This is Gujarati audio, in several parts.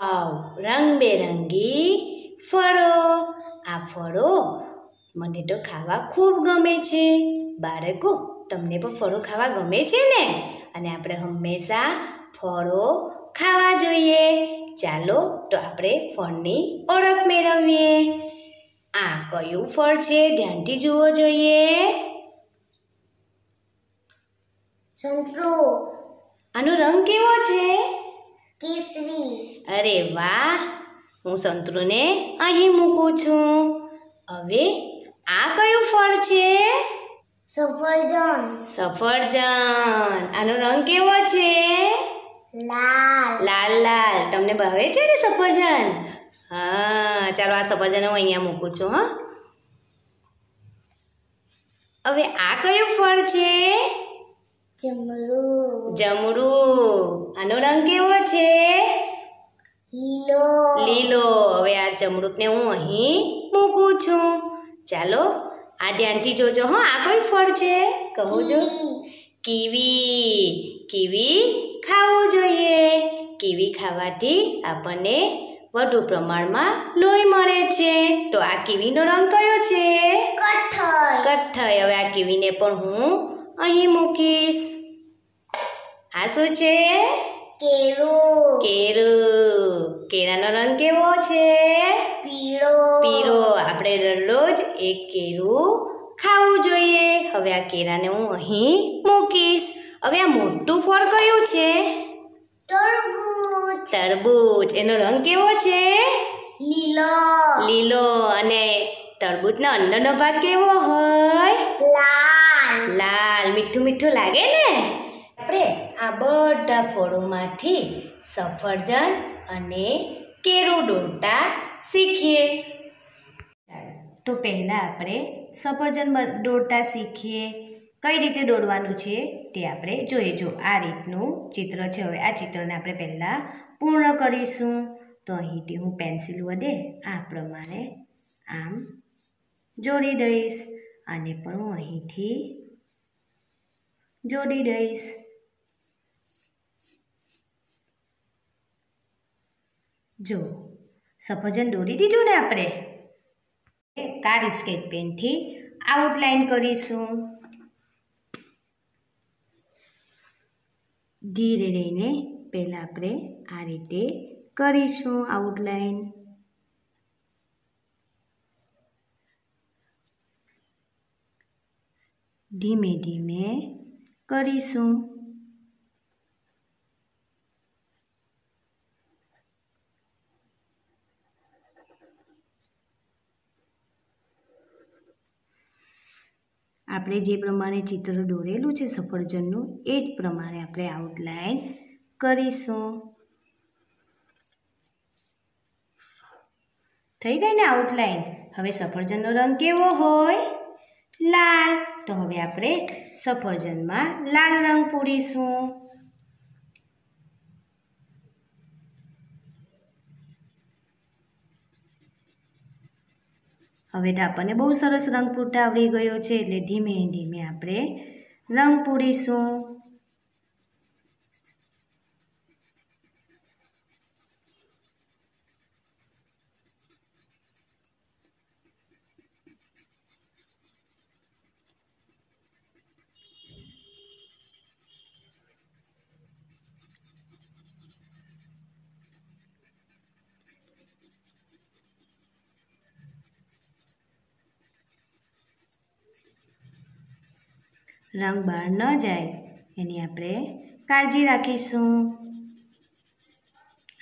વાવ રંગબેરંગી ફળો. આ ફળો મને તો ખાવા ખૂબ ગમે છે. બાળકો તમને પણ ફળો ખાવા ગમે છે ને? અને આપણે હંમેશા ફળો ખાવા જોઈએ. ચાલો તો આપણે ફળની ઓળખ મેળવીએ. આ કયું ફળ છે? ધ્યાનથી જુઓ જોઈએ. સંતરો. આનો રંગ કેવો છે? કેસરી. અરે વાહ હું સંતરુને અહીં મૂકું છું. હવે આ કયું ફળ છે? સફરજન. સફરજન. આનો રંગ કેવો છે? લાલ. લાલ લાલ. તમને ભાવે છે ને સફરજન? હા ચાલો આ સફરજન હું અહીંયા મૂકું છું હા. હવે આ કયું ફળ છે? જમરૂ. જમરૂ. આનો રંગ કેવો છે? લીલો. લીલો. હવે આ જમરૂકને હું અહીં મૂકું છું. ચાલો આ ધ્યાનથી જોજો હો આ કોઈ ફળ છે? કહો જો. કીવી. કીવી. ખાવું જોઈએ. કીવી ખાવાથી આપણને વધુ પ્રમાણમાં લોહી મળે છે. તો આ કીવીનો રંગ કયો છે? કઠળ કઠ્ઠઈ. હવે આ કીવીને પણ હું અહીં મૂકીશ. આ શું છે? કેરું કેરું કેરાનો રંગ કેવો છે? પીળો. પીળો. આપણે દરરોજ એક કેરું ખાવું જોઈએ. હવે આ કેરાને હું અહીં મૂકીશ. હવે આ મોટું ફળ કયું છે? તરબૂચ. તરબૂચ. એનો રંગ કેવો છે? લીલો. લીલો. અને તરબૂચનો અંદરનો ભાગ કેવો હોય? લાલ. લાલ મીઠું મીઠું લાગે ને? આપણે આ બધા ફળોમાંથી સફરજન અને કેરું દોરતા શીખીએ. તો પહેલાં આપણે સફરજન દોડતા શીખીએ. કઈ રીતે દોરવાનું છે તે આપણે જોઈએ. જો આ રીતનું ચિત્ર છે હવે આ ચિત્રને આપણે પહેલાં પૂર્ણ કરીશું. તો અહીંથી હું પેન્સિલ વડે આ પ્રમાણે આમ જોડી દઈશ. આને પણ હું અહીંથી જોડી દઈશ. જો, સફરજન દોરી દીધું ને આપણે? કાળી સ્કેચ પેનથી આઉટલાઈન કરીશું. ધીરે રહીને પહેલાં આપણે આ રીતે કરીશું આઉટલાઈન ધીમે ધીમે કરીશું. આપણે જે પ્રમાણે ચિત્ર દોરેલું છે સફરજનનું, એ જ પ્રમાણે આપણે આઉટલાઈન કરીશું. થઈ ગઈ ને આઉટલાઈન હવે સફરજનનો રંગ કેવો હોય? તો હવે આપણે સફરજનમાં લાલ રંગ પૂરીશું. હવે તો આપણને બહુ સરસ રંગ પૂરતા આવડી ગયો છે એટલે ધીમે ધીમે આપણે રંગ પૂરીશું. રંગ બહાર ન જાય. એની આપણે કાળજી રાખીશું.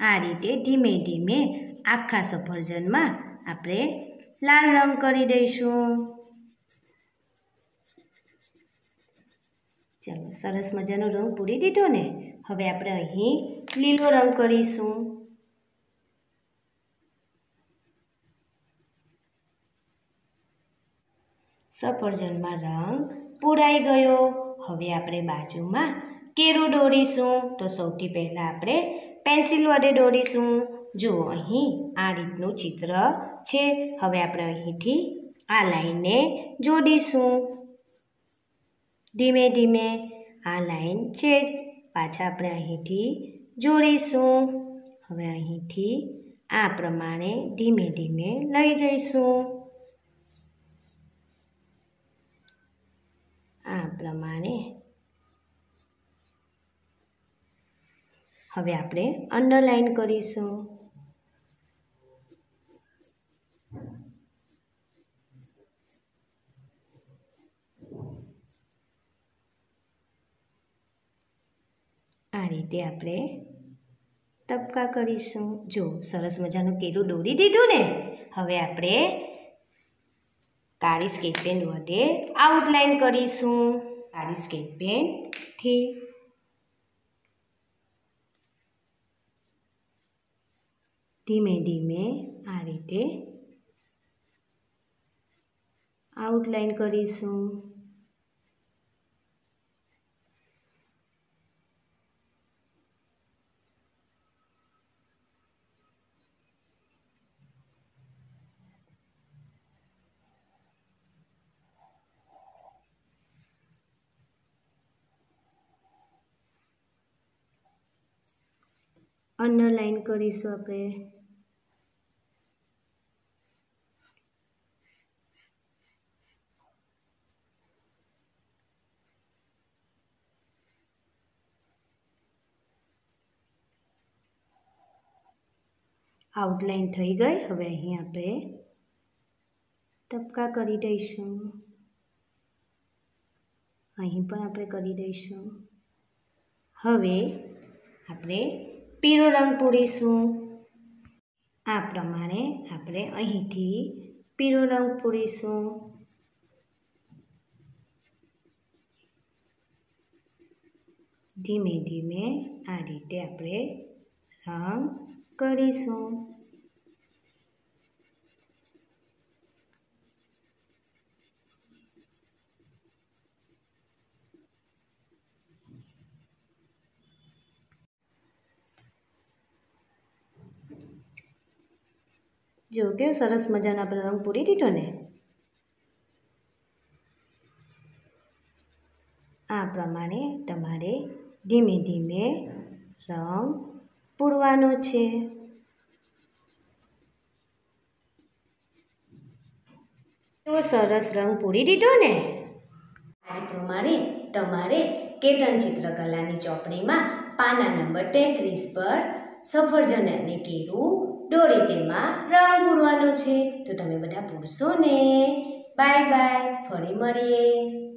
આ રીતે ધીમે ધીમે આખા સફરજનમાં આપણે લાલ રંગ કરી દઈશું. ચાલો, સરસ મજાનો રંગ પૂરી દીધો ને? હવે આપણે અહીં લીલો રંગ કરીશું. સફરજનમાં રંગ પૂરાઈ ગયો. હવે આપણે બાજુમાં કેરું દોરીશું. તો સૌથી પહેલાં આપણે પેન્સિલ વડે દોરીશું. જુઓ, અહીં આ રીતનું ચિત્ર છે. હવે આપણે અહીંથી આ લાઈનને જોડીશું. ધીમે ધીમે આ લાઈન છે જ. પાછા આપણે અહીંથી જોડીશું. હવે અહીંથી આ પ્રમાણે ધીમે ધીમે લઈ જઈશું આ પ્રમાણે. હવે આપણે અંડરલાઈન કરીશું. આ રીતે આપણે તબકા કરીશું. જો, સરસ મજાનું કેરું દોરી દીધું ને, હવે આપણે કાળી સ્કેચ પેન વડે આઉટલાઈન કરીશું. કાળી સ્કેચ પેનથી ધીમે ધીમે આ રીતે આઉટલાઈન કરીશું. અંડરલાઈન કરીશું આપણે. આઉટલાઈન થઈ ગઈ. હવે અહીં આપણે ટપકા કરી દઈશું. અહીં પણ આપણે કરી દઈશું. હવે આપણે પીળો રંગ પૂરીશું. આ પ્રમાણે આપણે અહીંથી પીળો રંગ પૂરીશું. ધીમે ધીમે આ રીતે આપણે રંગ કરીશું. જો કેવો સરસ મજાનો આપણે રંગ પૂરી દીધો ને. આ પ્રમાણે તમારે ધીમે ધીમે રંગ પૂરવાનો છે. એવો સરસ રંગ પૂરી દીધો ને, આજ પ્રમાણે તમારે કેતન ચિત્રકલાની ચોપડીમાં પાના નંબર તેત્રીસ પર સફરજન અને કેળું દોરી તેમાં રંગ પૂરવાનો છે. તો તમે બધા પૂરશો ને. Bye bye. ફરી મળીએ.